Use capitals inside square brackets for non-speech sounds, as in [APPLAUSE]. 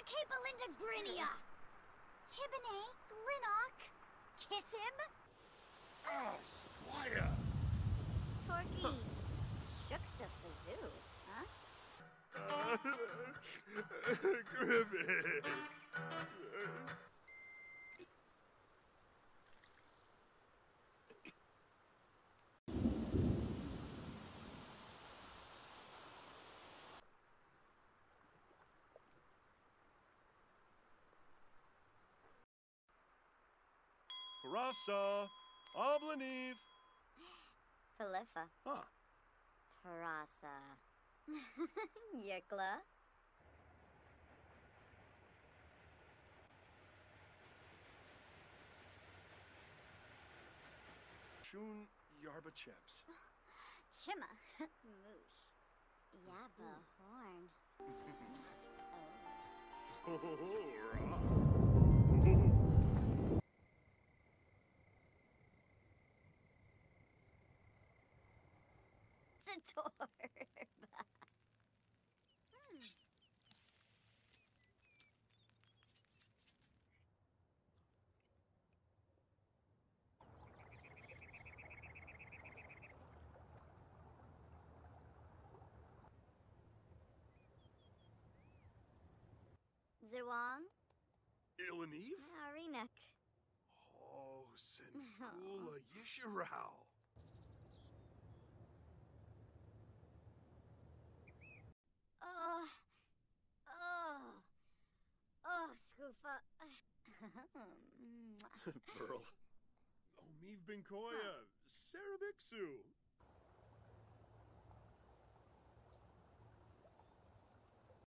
Belinda Grinia. Hibine Glinnock. Kissib. Ah, Squire! Torky. Shooksa Fazoo. Huh? [LAUGHS] Gribbit! Rasa! Oblaniv! Philippa. [GASPS] Huh. Parasa. [LAUGHS] Yikla. Shun Yarbacheps. [GASPS] Chima. [LAUGHS] Moosh. Yabba Horn. [LAUGHS] Oh. Zatorb. hmm. Zawang, Ilaniv? Arinak. Oh, Sengula. Oh, oh, oh, uh, Scoofa. [SIGHS] Mm, [LAUGHS] Pearl. [LAUGHS] Omiv Benkoya. Sarabixu.